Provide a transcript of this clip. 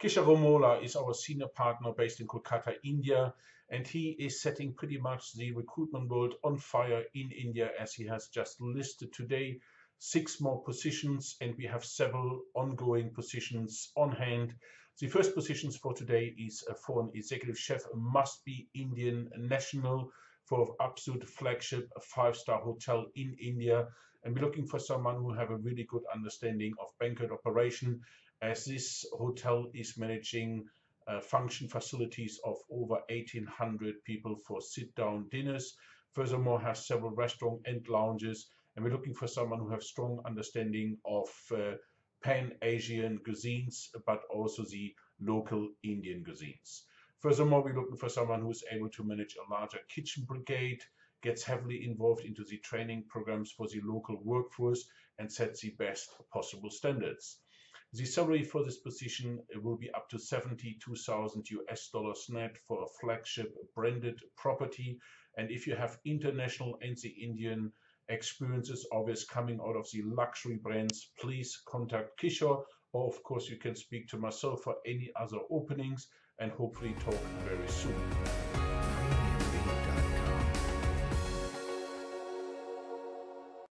Kishore is our senior partner based in Kolkata, India, and he is setting pretty much the recruitment world on fire in India as he has just listed today six more positions and we have several ongoing positions on hand. The first positions for today is for an executive chef must be Indian national for absolute flagship five-star hotel in India and we're looking for someone who have a really good understanding of banquet operation as this hotel is managing uh, function facilities of over 1800 people for sit-down dinners. Furthermore, has several restaurant and lounges and we're looking for someone who has strong understanding of uh, pan-Asian cuisines, but also the local Indian cuisines. Furthermore, we're looking for someone who is able to manage a larger kitchen brigade, gets heavily involved into the training programs for the local workforce, and sets the best possible standards. The salary for this position will be up to 72,000 US dollars net for a flagship branded property. And if you have international and the Indian experiences always coming out of the luxury brands, please contact Kishore. Or of course, you can speak to myself for any other openings and hopefully talk very soon.